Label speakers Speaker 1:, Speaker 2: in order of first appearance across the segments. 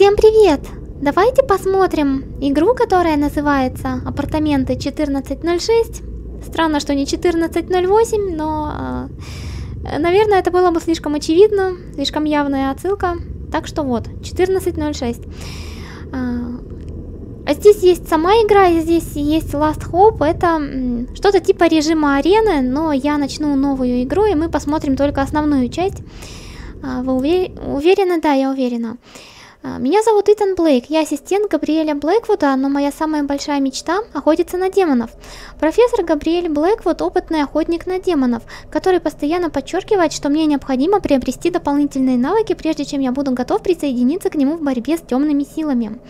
Speaker 1: Всем привет! Давайте посмотрим игру, которая называется Апартаменты 1406. Странно, что не 1408, но, э, наверное, это было бы слишком очевидно, слишком явная отсылка. Так что вот, 1406. А здесь есть сама игра, здесь есть Last Hope. Это что-то типа режима арены, но я начну новую игру, и мы посмотрим только основную часть. А, вы увер... уверены? Да, я уверена. А, меня зовут Итан Блейк, я ассистент Габриэля Блэквуда, но моя самая большая мечта – охотиться на демонов. Профессор Габриэль Блэквуд – опытный охотник на демонов, который постоянно подчеркивает, что мне необходимо приобрести дополнительные навыки, прежде чем я буду готов присоединиться к нему в борьбе с темными силами.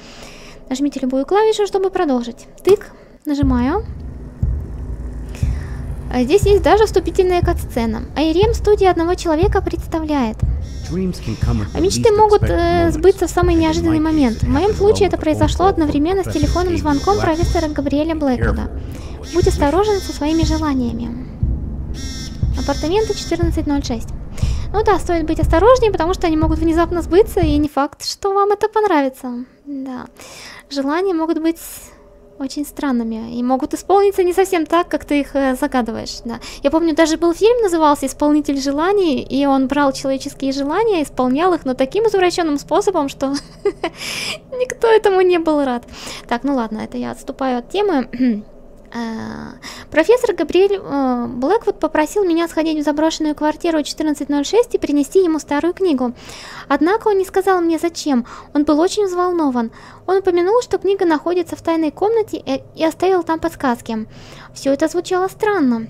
Speaker 1: Нажмите любую клавишу, чтобы продолжить. Тык, нажимаю. А здесь есть даже вступительная катсцена. Айрем студия одного человека представляет. А мечты могут э, сбыться в самый неожиданный момент. В моем случае это произошло одновременно с телефонным звонком профессора Габриэля Блэквуда. Будь осторожен со своими желаниями. Апартаменты 1406. Ну да, стоит быть осторожнее, потому что они могут внезапно сбыться, и не факт, что вам это понравится. Да. Желания могут быть очень странными и могут исполниться не совсем так, как ты их э, загадываешь. Да. Я помню, даже был фильм, назывался «Исполнитель желаний», и он брал человеческие желания, исполнял их, но таким извращенным способом, что никто этому не был рад. Так, ну ладно, это я отступаю от темы. Э, профессор Габриэль э, Блэквуд попросил меня сходить в заброшенную квартиру 1406 и принести ему старую книгу. Однако он не сказал мне зачем, он был очень взволнован. Он упомянул, что книга находится в тайной комнате и оставил там подсказки. Все это звучало странно,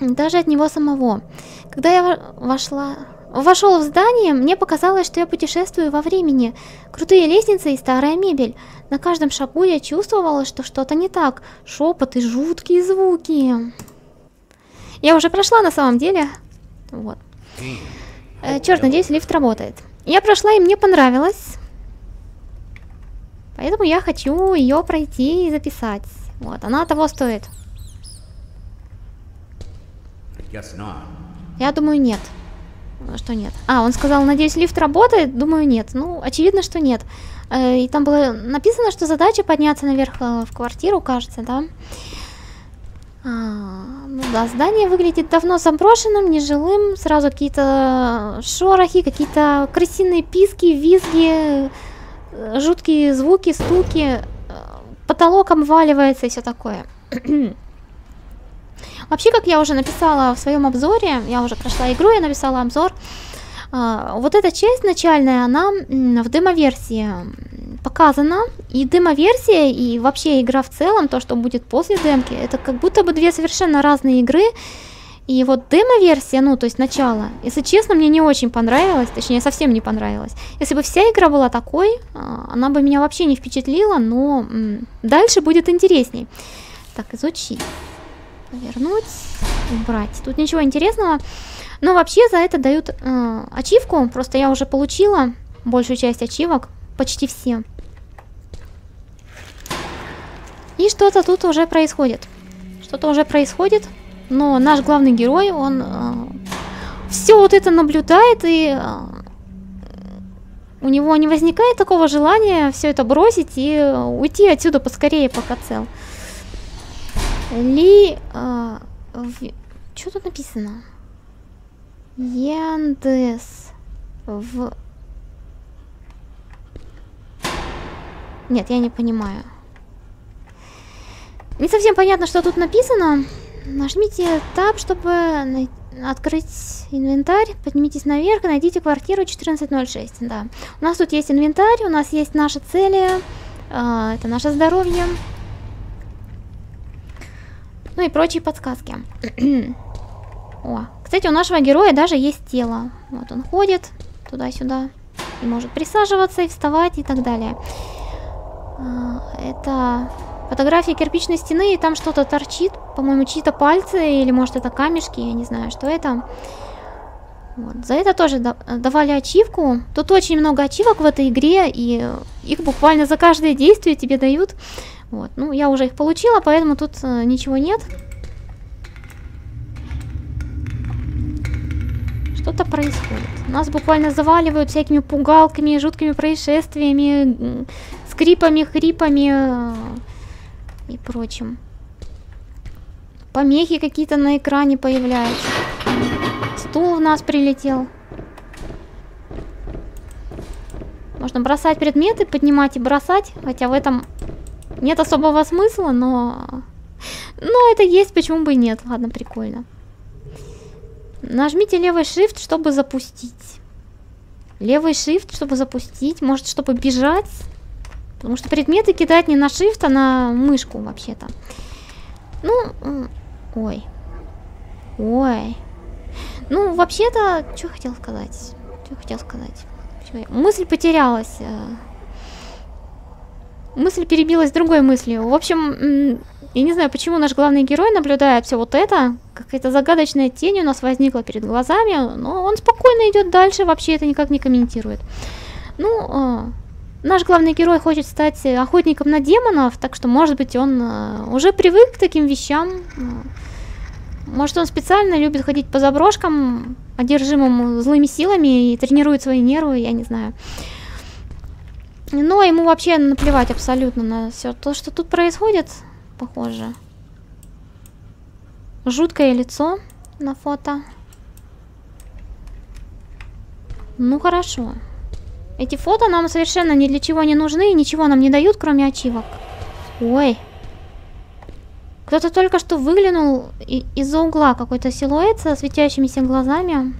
Speaker 1: даже от него самого. Когда я вошла Вошел в здание, мне показалось, что я путешествую во времени. Крутые лестницы и старая мебель. На каждом шагу я чувствовала, что что-то не так. Шепот и жуткие звуки. Я уже прошла на самом деле. Вот. Э, черт, надеюсь, лифт работает. Я прошла, и мне понравилось. Поэтому я хочу ее пройти и записать. Вот, она того стоит. Я думаю, нет. Что нет? А, он сказал, надеюсь, лифт работает? Думаю, нет. Ну, очевидно, что нет. Э, и там было написано, что задача подняться наверх э, в квартиру, кажется, да? А, ну да, здание выглядит давно заброшенным, нежилым. Сразу какие-то шорохи, какие-то крысиные писки, визги, э, жуткие звуки, стуки. Потолок обваливается и все такое. Вообще, как я уже написала в своем обзоре, я уже прошла игру, я написала обзор, вот эта часть начальная, она в демо-версии показана, и демо-версия, и вообще игра в целом, то, что будет после демки, это как будто бы две совершенно разные игры, и вот демо-версия, ну, то есть начало, если честно, мне не очень понравилось, точнее, совсем не понравилось. Если бы вся игра была такой, а, она бы меня вообще не впечатлила, но дальше будет интересней. Так, изучить вернуть, убрать. Тут ничего интересного. Но вообще за это дают э, ачивку. Просто я уже получила большую часть ачивок. Почти все. И что-то тут уже происходит. Что-то уже происходит. Но наш главный герой, он э, все вот это наблюдает и э, у него не возникает такого желания все это бросить и уйти отсюда поскорее, пока цел. Ли... А, Что тут написано? Яндес. В... Нет, я не понимаю. Не совсем понятно, что тут написано. Нажмите Tab, чтобы открыть инвентарь. Поднимитесь наверх и найдите квартиру 1406. Да. У нас тут есть инвентарь, у нас есть наши цели. Э, это наше здоровье. Ну и прочие подсказки. О, кстати, у нашего героя даже есть тело. Вот он ходит туда-сюда и может присаживаться и вставать и так далее. А, это фотография кирпичной стены, и там что-то торчит. По-моему, чьи-то пальцы, или может это камешки, я не знаю, что это. Вот. За это тоже давали ачивку. Тут очень много ачивок в этой игре, и их буквально за каждое действие тебе дают. Вот. Ну, я уже их получила, поэтому тут э, ничего нет. Что что-то происходит. Нас буквально заваливают всякими пугалками, жуткими происшествиями, скрипами, хрипами э, и прочим. Помехи какие-то на экране появляются. Стул в нас прилетел. Можно бросать предметы, поднимать и бросать, хотя в этом нет особого смысла, но... Но это есть, почему бы и нет. Ладно, прикольно. Нажмите левый shift, чтобы запустить. Левый shift, чтобы запустить. Может, чтобы бежать. Потому что предметы кидать не на shift, а на мышку вообще-то. Ну, ой. Ой. Ну, вообще-то, что хотел сказать? Что хотел сказать? Мысль потерялась. Э. Мысль перебилась другой мыслью. В общем, я не знаю, почему наш главный герой наблюдает все вот это. Какая-то загадочная тень у нас возникла перед глазами, но он спокойно идет дальше, вообще это никак не комментирует. Ну, э, наш главный герой хочет стать охотником на демонов, так что, может быть, он э, уже привык к таким вещам. Может, он специально любит ходить по заброшкам, одержимым злыми силами и тренирует свои нервы, я не знаю. Но ему вообще наплевать абсолютно на все то, что тут происходит похоже. Жуткое лицо на фото. Ну хорошо. Эти фото нам совершенно ни для чего не нужны и ничего нам не дают, кроме ачивок. Ой. Кто-то только что выглянул из-за угла какой-то силуэт со светящимися глазами.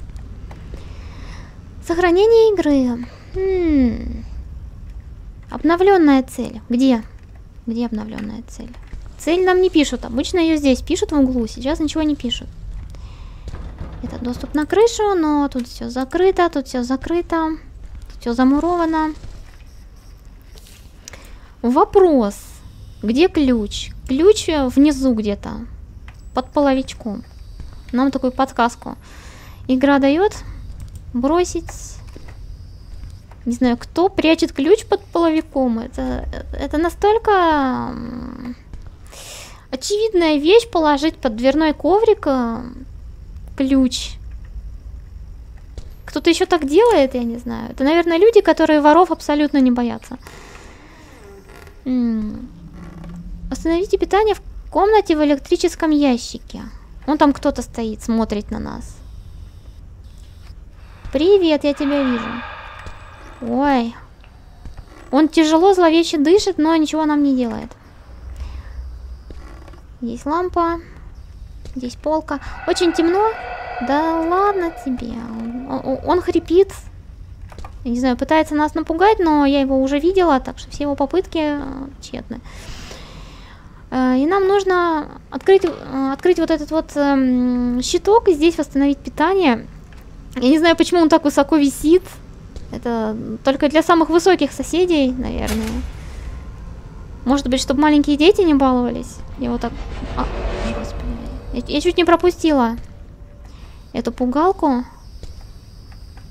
Speaker 1: Сохранение игры. Хм. Обновленная цель. Где? Где обновленная цель? Цель нам не пишут. Обычно ее здесь пишут в углу. Сейчас ничего не пишут. Это доступ на крышу, но тут все закрыто, тут все закрыто. Все замуровано. Вопрос. Где ключ? Ключ внизу где-то. Под половичком. Нам такую подсказку. Игра дает бросить... Не знаю, кто прячет ключ под половиком. Это, это настолько очевидная вещь положить под дверной коврик э, ключ. Кто-то еще так делает, я не знаю. Это, наверное, люди, которые воров абсолютно не боятся. Остановите питание в комнате в электрическом ящике. Вон там кто-то стоит, смотрит на нас. Привет, я тебя вижу. Ой. Он тяжело, зловеще дышит, но ничего нам не делает. Здесь лампа. Здесь полка. Очень темно. Да ладно тебе. Он, он хрипит. Не знаю, пытается нас напугать, но я его уже видела, так что все его попытки э, тщетны. Э, и нам нужно открыть, э, открыть вот этот вот эм, щиток и здесь восстановить питание. Я не знаю, почему он так высоко висит. Это только для самых высоких соседей, наверное. Может быть, чтобы маленькие дети не баловались? Я вот так... А, господи. Я, я чуть не пропустила эту пугалку.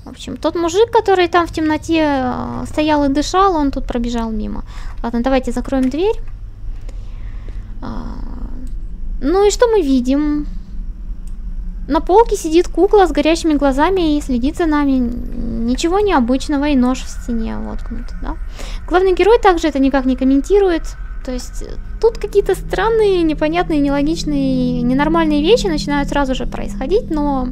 Speaker 1: В общем, тот мужик, который там в темноте э, стоял и дышал, он тут пробежал мимо. Ладно, давайте закроем дверь. А, ну и что мы видим? На полке сидит кукла с горящими глазами и следит за нами. Ничего необычного и нож в стене воткнут, да? Главный герой также это никак не комментирует. То есть э, тут какие-то странные, непонятные, нелогичные, ненормальные вещи начинают сразу же происходить, но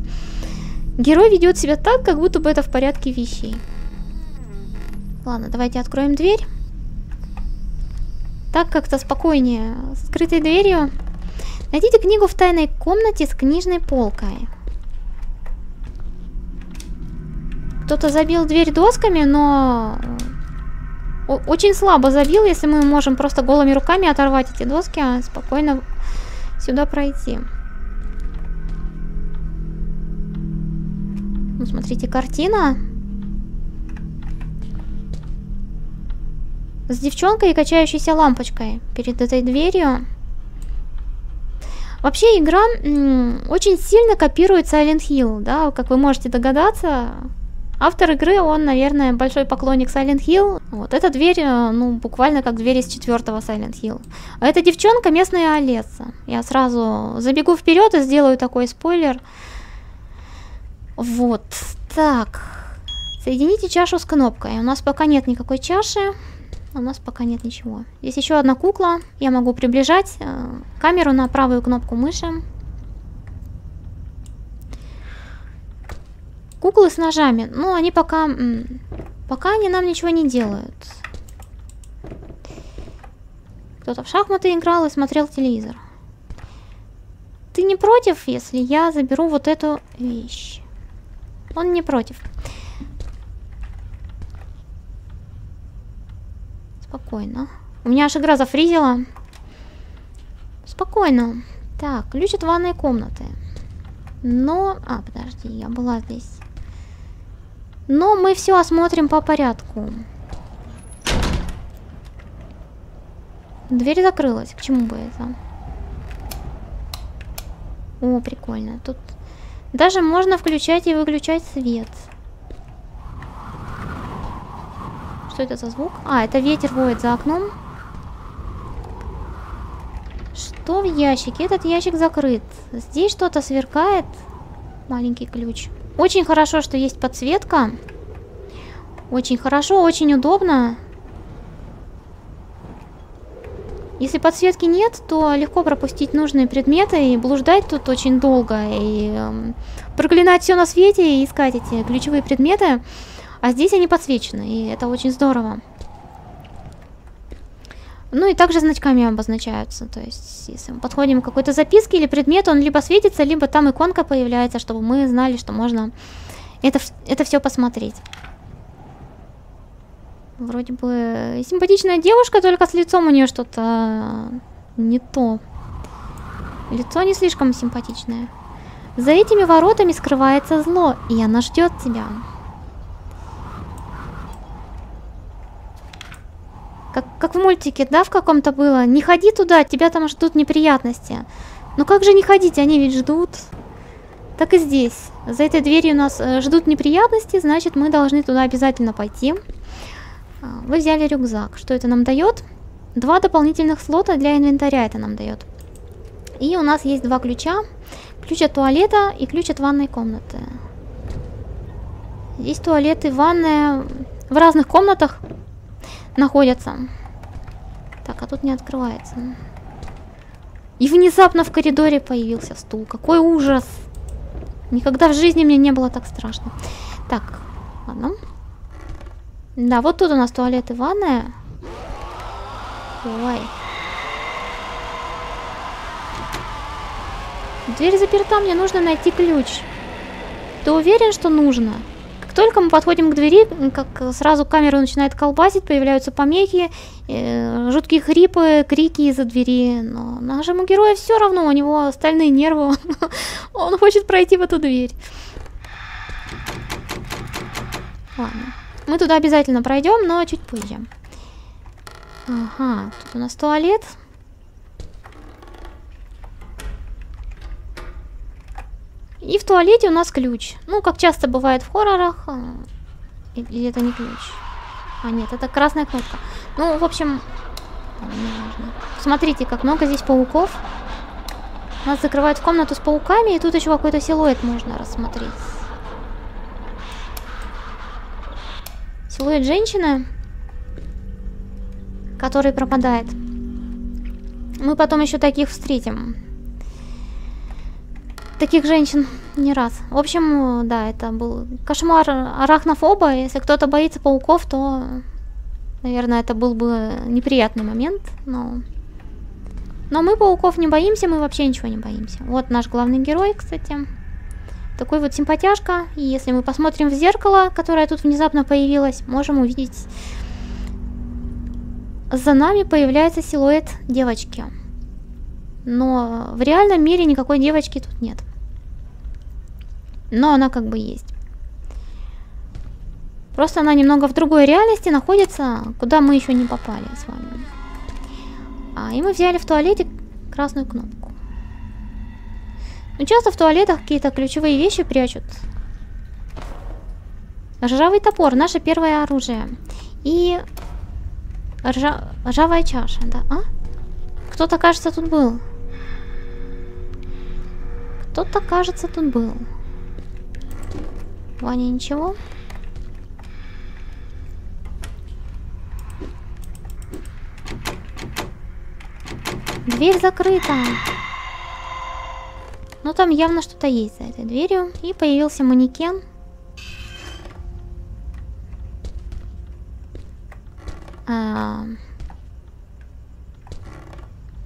Speaker 1: герой ведет себя так, как будто бы это в порядке вещей. Ладно, давайте откроем дверь. Так как-то спокойнее. Скрытой дверью Найдите книгу в тайной комнате с книжной полкой. Кто-то забил дверь досками, но очень слабо забил, если мы можем просто голыми руками оторвать эти доски, а спокойно сюда пройти. Ну, смотрите, картина. С девчонкой и качающейся лампочкой перед этой дверью. Вообще игра очень сильно копирует Silent Hill, да, как вы можете догадаться. Автор игры, он, наверное, большой поклонник Silent Hill. Вот эта дверь, э, ну, буквально как дверь из четвертого Silent Hill. А эта девчонка местная Олеса. Я сразу забегу вперед и сделаю такой спойлер. Вот, так. Соедините чашу с кнопкой. У нас пока нет никакой чаши. У нас пока нет ничего. Здесь еще одна кукла. Я могу приближать э, камеру на правую кнопку мыши. Куклы с ножами. Ну, они пока... Пока они нам ничего не делают. Кто-то в шахматы играл и смотрел телевизор. Ты не против, если я заберу вот эту вещь? Он не против. Спокойно. У меня аж игра зафризила. Спокойно. Так, ключ от ванной комнаты. Но... А, подожди, я была здесь. Но мы все осмотрим по порядку. Дверь закрылась. К чему бы это? О, прикольно. Тут даже можно включать и выключать свет. Что это за звук? А, это ветер воет за окном. Что в ящике? Этот ящик закрыт. Здесь что-то сверкает. Маленький ключ. Очень хорошо, что есть подсветка. Очень хорошо, очень удобно. Если подсветки нет, то легко пропустить нужные предметы и блуждать тут очень долго. И э, проклинать все на свете и искать эти ключевые предметы. А здесь они подсвечены, и это очень здорово. Ну и также значками обозначаются. То есть, если мы подходим к какой-то записке или предмету, он либо светится, либо там иконка появляется, чтобы мы знали, что можно это, это все посмотреть. Вроде бы симпатичная девушка, только с лицом у нее что-то не то. Лицо не слишком симпатичное. За этими воротами скрывается зло, и она ждет тебя. Как, как в мультике, да, в каком-то было? Не ходи туда, тебя там ждут неприятности. Ну как же не ходить, они ведь ждут. Так и здесь. За этой дверью нас э, ждут неприятности, значит мы должны туда обязательно пойти. А, вы взяли рюкзак. Что это нам дает? Два дополнительных слота для инвентаря это нам дает. И у нас есть два ключа. Ключ от туалета и ключ от ванной комнаты. Здесь туалет и ванная в разных комнатах находятся. Так, а тут не открывается. И внезапно в коридоре появился стул. Какой ужас! Никогда в жизни мне не было так страшно. Так, ладно. Да, вот тут у нас туалет и ванная. Ой. Дверь заперта, мне нужно найти ключ. Ты уверен, что нужно? Только мы подходим к двери, как сразу камеру начинает колбасить, появляются помехи, э, жуткие хрипы, крики из-за двери. Но нашему герою все равно, у него стальные нервы, он хочет пройти в эту дверь. Ладно. Мы туда обязательно пройдем, но чуть позже. Ага, тут у нас туалет. И в туалете у нас ключ. Ну, как часто бывает в хоррорах. А, или это не ключ? А, нет, это красная кнопка. Ну, в общем, Смотрите, как много здесь пауков. Нас закрывают в комнату с пауками, и тут еще какой-то силуэт можно рассмотреть. Силуэт женщины, который пропадает. Мы потом еще таких встретим таких женщин не раз. В общем, да, это был кошмар арахнофоба. Если кто-то боится пауков, то, наверное, это был бы неприятный момент. Но... но мы пауков не боимся, мы вообще ничего не боимся. Вот наш главный герой, кстати. Такой вот симпатяшка. И если мы посмотрим в зеркало, которое тут внезапно появилось, можем увидеть... За нами появляется силуэт девочки. Но в реальном мире никакой девочки тут нет но она как бы есть. Просто она немного в другой реальности находится, куда мы еще не попали с вами. А, и мы взяли в туалете красную кнопку. Ну, часто в туалетах какие-то ключевые вещи прячут. Ржавый топор, наше первое оружие. И ржа... ржавая чаша, да? А? Кто-то, кажется, тут был. Кто-то, кажется, тут был. Ваня, ничего? Дверь закрыта. Ну там явно что-то есть за этой дверью. И появился манекен. А...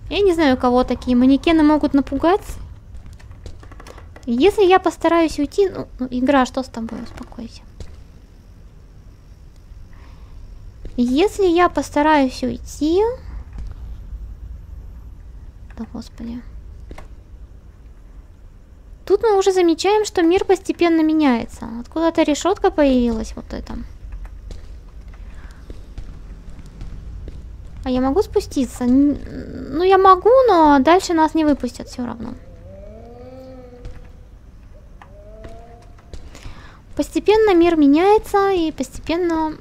Speaker 1: Я не знаю, кого такие манекены могут напугать. Если я постараюсь уйти... Ну, ну, игра, что с тобой? Успокойся. Если я постараюсь уйти... Да господи. Тут мы уже замечаем, что мир постепенно меняется. Откуда-то решетка появилась, вот это. А я могу спуститься? Ну, я могу, но дальше нас не выпустят все равно. Постепенно мир меняется, и постепенно...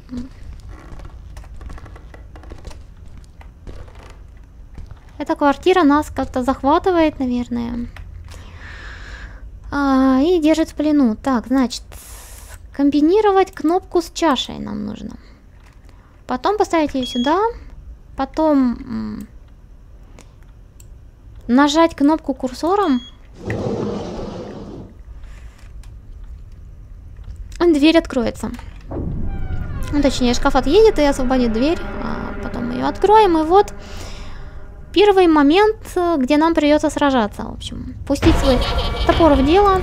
Speaker 1: Эта квартира нас как-то захватывает, наверное. А, и держит в плену. Так, значит, комбинировать кнопку с чашей нам нужно. Потом поставить ее сюда. Потом нажать кнопку курсором. Дверь откроется. Ну, точнее, шкаф отъедет и освободит дверь. А потом мы ее откроем. И вот первый момент, где нам придется сражаться. В общем, пустить свой топор в дело.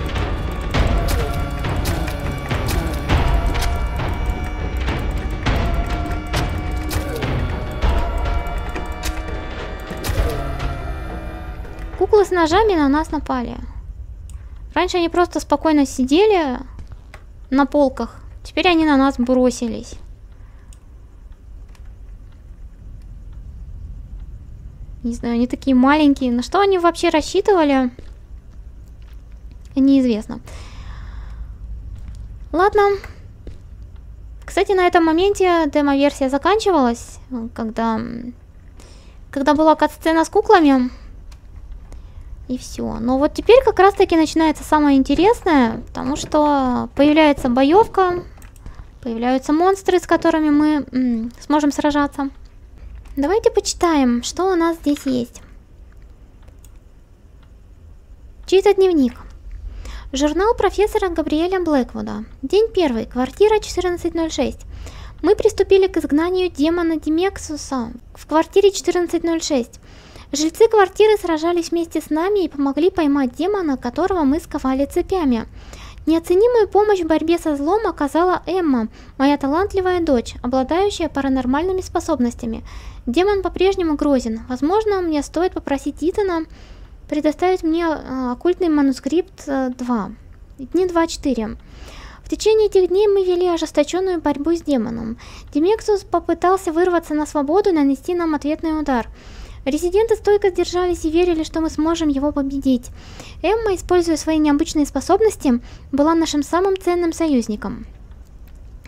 Speaker 1: Куклы с ножами на нас напали. Раньше они просто спокойно сидели на полках. Теперь они на нас бросились. Не знаю, они такие маленькие. На что они вообще рассчитывали? Неизвестно. Ладно. Кстати, на этом моменте демо-версия заканчивалась, когда, когда была кат-сцена с куклами. И все. Но вот теперь как раз таки начинается самое интересное, потому что появляется боевка, появляются монстры, с которыми мы сможем сражаться. Давайте почитаем, что у нас здесь есть. Чей-то дневник. Журнал профессора Габриэля Блэквуда. День первый. Квартира 1406. Мы приступили к изгнанию демона Демексуса в квартире 1406. Жильцы квартиры сражались вместе с нами и помогли поймать демона, которого мы сковали цепями. Неоценимую помощь в борьбе со злом оказала Эмма, моя талантливая дочь, обладающая паранормальными способностями. Демон по-прежнему грозен. Возможно, мне стоит попросить Итана предоставить мне э, оккультный манускрипт 2. Э, Дни 2-4. В течение этих дней мы вели ожесточенную борьбу с демоном. Демексус попытался вырваться на свободу и нанести нам ответный удар – Резиденты стойко сдержались и верили, что мы сможем его победить. Эмма, используя свои необычные способности, была нашим самым ценным союзником.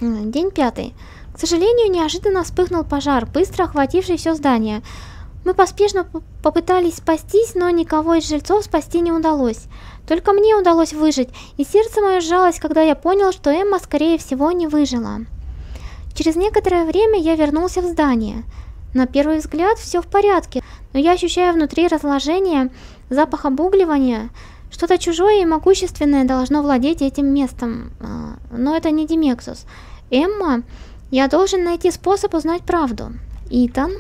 Speaker 1: День пятый. К сожалению, неожиданно вспыхнул пожар, быстро охвативший все здание. Мы поспешно попытались спастись, но никого из жильцов спасти не удалось. Только мне удалось выжить, и сердце мое сжалось, когда я понял, что Эмма, скорее всего, не выжила. Через некоторое время я вернулся в здание. На первый взгляд все в порядке, но я ощущаю внутри разложение, запах обугливания. Что-то чужое и могущественное должно владеть этим местом. А, но это не Демексус. Эмма, я должен найти способ узнать правду. Итан.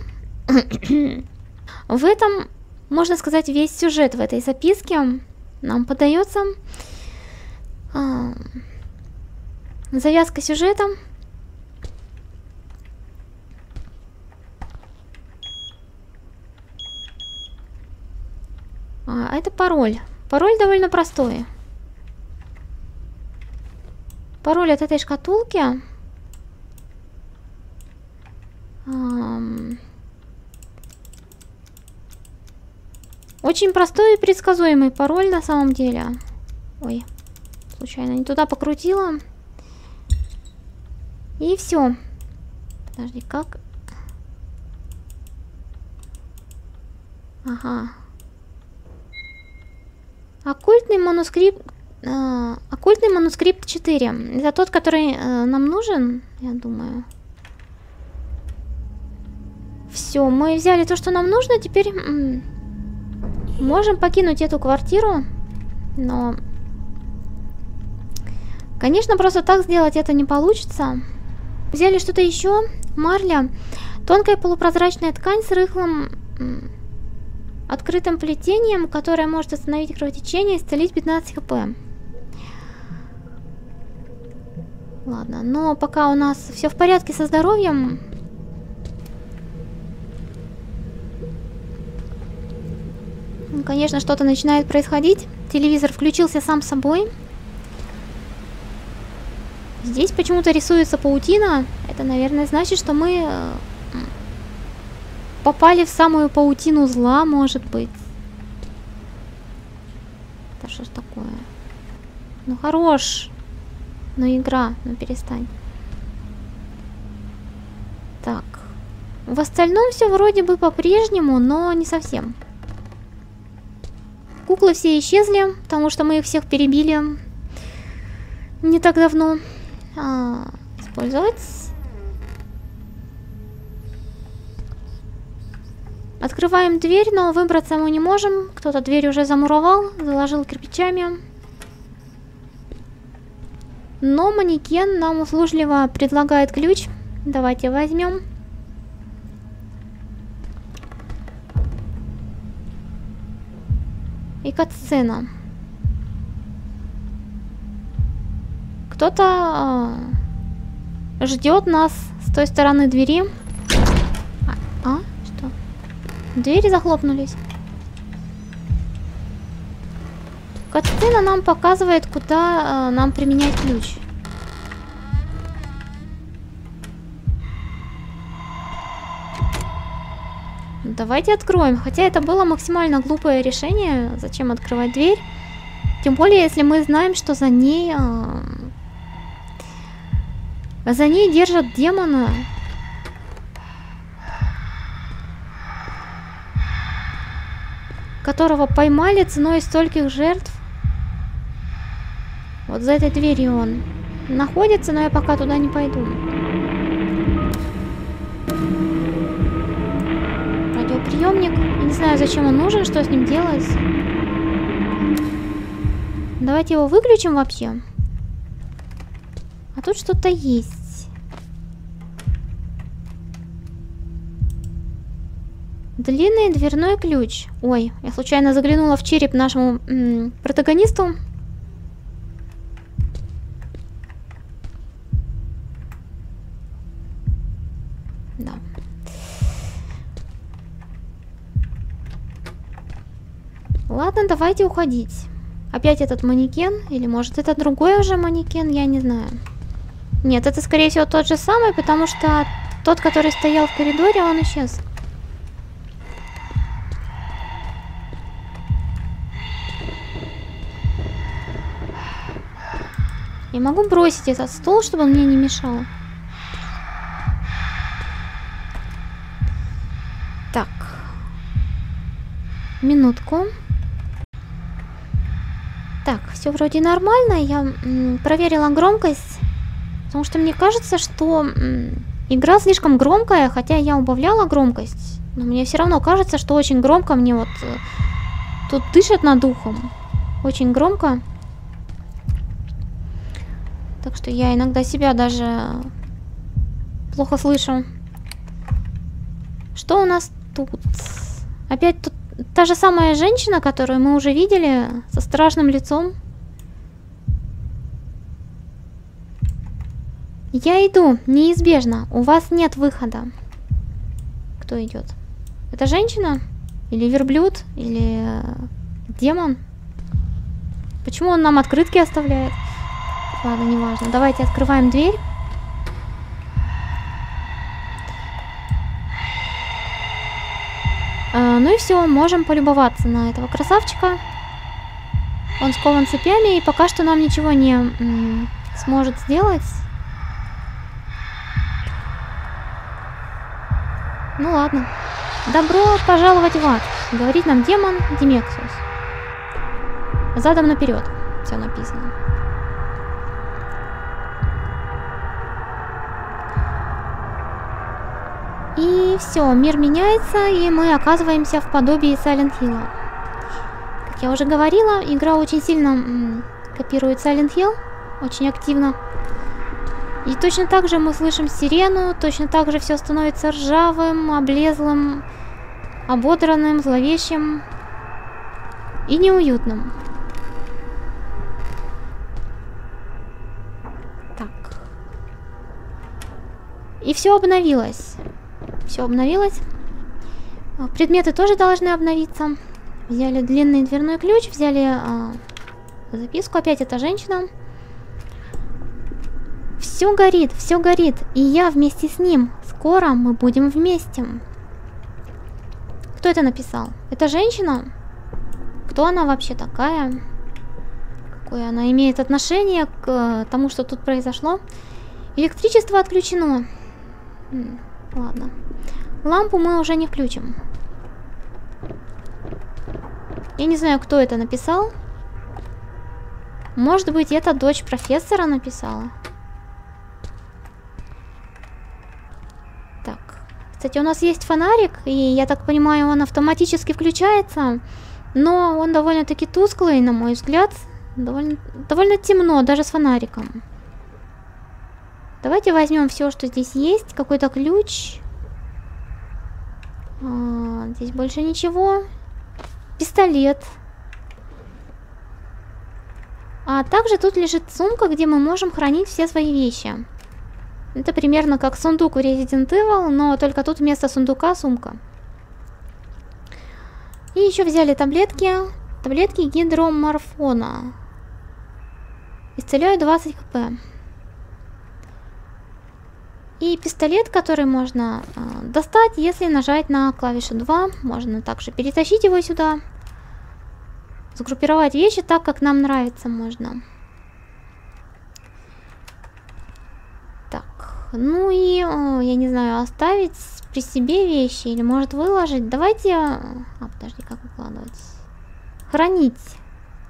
Speaker 1: в этом, можно сказать, весь сюжет в этой записке нам подается. А, завязка сюжета А, это пароль. Пароль довольно простой. Пароль от этой шкатулки. Um, очень простой и предсказуемый пароль на самом деле. Ой, случайно не туда покрутила. И все. Подожди, как? Ага. Оккультный манускрипт А, оккультный манускрипт 4. Это тот, который э, нам нужен, я думаю. Все, мы взяли то, что нам нужно. Теперь можем покинуть эту квартиру. Но... Конечно, просто так сделать это не получится. Взяли что-то еще. Марля. Тонкая полупрозрачная ткань с рыхлым открытым плетением, которое может остановить кровотечение и исцелить 15 хп. Ладно, но пока у нас все в порядке со здоровьем. Конечно, что-то начинает происходить. Телевизор включился сам собой. Здесь почему-то рисуется паутина. Это, наверное, значит, что мы э, попали в самую паутину зла, может быть. Да что ж такое? Ну хорош. Ну игра, ну перестань. Так. В остальном все вроде бы по-прежнему, но не совсем. Куклы все исчезли, потому что мы их всех перебили не так давно. А, использовать. Открываем дверь, но выбраться мы не можем. Кто-то дверь уже замуровал, заложил кирпичами. Но манекен нам услужливо предлагает ключ. Давайте возьмем. И катсцена. Кто-то э, ждет нас с той стороны двери. Двери захлопнулись. Катсцена нам показывает, куда э, нам применять ключ. Давайте откроем. Хотя это было максимально глупое решение. Зачем открывать дверь? Тем более, если мы знаем, что за ней... Э, за ней держат демона. Которого поймали ценой стольких жертв. Вот за этой дверью он находится, но я пока туда не пойду. Радиоприемник. Я не знаю, зачем он нужен, что с ним делать. Давайте его выключим вообще тут что-то есть. Длинный дверной ключ. Ой, я случайно заглянула в череп нашему протагонисту. Да. Ладно, давайте уходить. Опять этот манекен? Или может это другой уже манекен? Я не знаю. Нет, это скорее всего тот же самый, потому что тот, который стоял в коридоре, он исчез. Я могу бросить этот стол, чтобы он мне не мешал. Так. Минутку. Так, все вроде нормально. Я проверила громкость. Потому что мне кажется, что игра слишком громкая, хотя я убавляла громкость. Но мне все равно кажется, что очень громко мне вот э, тут дышат над ухом. Очень громко. Что я иногда себя даже плохо слышу. Что у нас тут? Опять тут та же самая женщина, которую мы уже видели, со страшным лицом. Я иду, неизбежно. У вас нет выхода. Кто идет? Это женщина? Или верблюд? Или демон? Почему он нам открытки оставляет? Ладно, неважно. Давайте открываем дверь. А, ну и все, можем полюбоваться на этого красавчика. Он скован цепями и пока что нам ничего не сможет сделать. Ну ладно. Добро пожаловать в ад, говорит нам демон Демексус. Задом наперед. Все написано. Все, мир меняется, и мы оказываемся в подобии Silent Hill. Как я уже говорила, игра очень сильно копирует Silent Hill, очень активно. И точно так же мы слышим сирену, точно так же все становится ржавым, облезлым, ободранным, зловещим и неуютным. Так. И все обновилось. Все обновилось. А, предметы тоже должны обновиться. Взяли длинный дверной ключ, взяли а, записку. Опять эта женщина. Все горит, все горит, и я вместе с ним. Скоро мы будем вместе. Кто это написал? Это женщина? Кто она вообще такая? Какое она имеет отношение к э, тому, что тут произошло? Электричество отключено. Ладно. Лампу мы уже не включим. Я не знаю, кто это написал. Может быть, это дочь профессора написала? Кстати, у нас есть фонарик, и я так понимаю, он автоматически включается, но он довольно-таки тусклый, на мой взгляд. Довольно, довольно темно, даже с фонариком. Давайте возьмем все, что здесь есть. Какой-то ключ. А, здесь больше ничего. Пистолет. А также тут лежит сумка, где мы можем хранить все свои вещи. Это примерно как сундук в Resident Evil, но только тут вместо сундука сумка. И еще взяли таблетки. Таблетки гидроморфона. Исцеляют 20 хп. И пистолет, который можно э, достать, если нажать на клавишу 2. Можно также перетащить его сюда. Сгруппировать вещи так, как нам нравится можно. Ну и, я не знаю, оставить при себе вещи или может выложить. Давайте... А, подожди, как выкладывать? Хранить.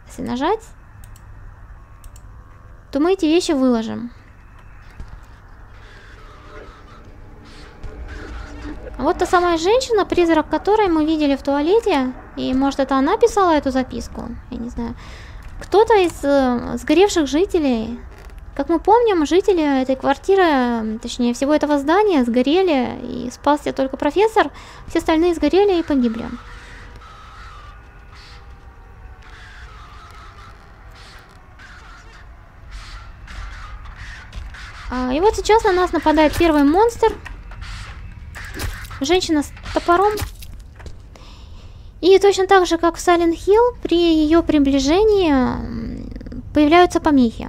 Speaker 1: Если нажать, то мы эти вещи выложим. Вот та самая женщина, призрак которой мы видели в туалете. И может это она писала эту записку? Я не знаю. Кто-то из э, сгоревших жителей как мы помним, жители этой квартиры, точнее всего этого здания, сгорели, и спасся только профессор, все остальные сгорели и погибли. А, и вот сейчас на нас нападает первый монстр. Женщина с топором. И точно так же, как в Silent Hill, при ее приближении появляются помехи.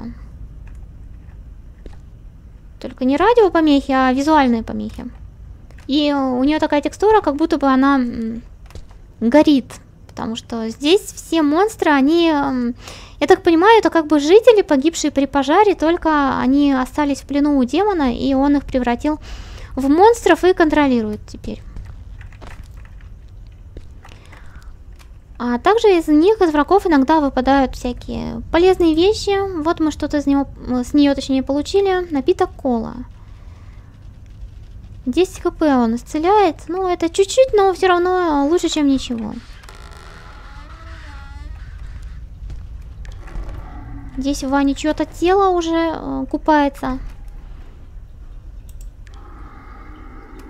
Speaker 1: Только не радио помехи, а визуальные помехи. И у нее такая текстура, как будто бы она горит. Потому что здесь все монстры, они, я так понимаю, это как бы жители, погибшие при пожаре, только они остались в плену у демона, и он их превратил в монстров и контролирует теперь. А также из них, из врагов, иногда выпадают всякие полезные вещи. Вот мы что-то с, него, с нее, точнее, получили. Напиток кола. 10 хп он исцеляет. Ну, это чуть-чуть, но все равно лучше, чем ничего. Здесь в ванне чье-то тело уже э, купается.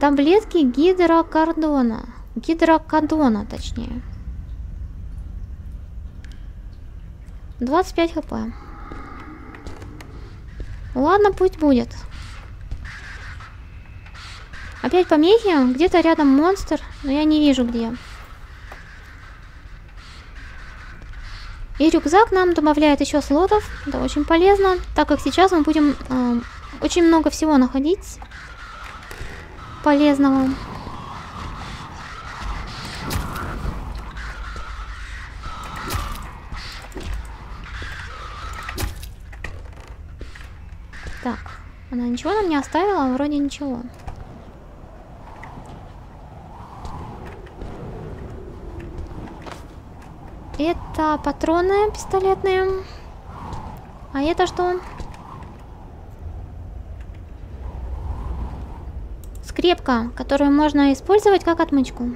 Speaker 1: Таблетки гидрокардона. Гидрокадона, точнее. 25 хп. Ладно, пусть будет. Опять помехи. Где-то рядом монстр, но я не вижу где. И рюкзак нам добавляет еще слотов. Это очень полезно, так как сейчас мы будем э, очень много всего находить полезного. Так, она ничего нам не оставила? Вроде ничего. Это патроны пистолетные. А это что? Скрепка, которую можно использовать как отмычку.